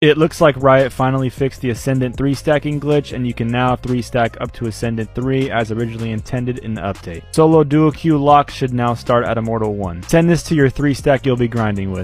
It looks like Riot finally fixed the Ascendant 3 stacking glitch, and you can now 3 stack up to Ascendant 3 as originally intended in the update. Solo dual queue lock should now start at Immortal 1. Send this to your 3 stack you'll be grinding with.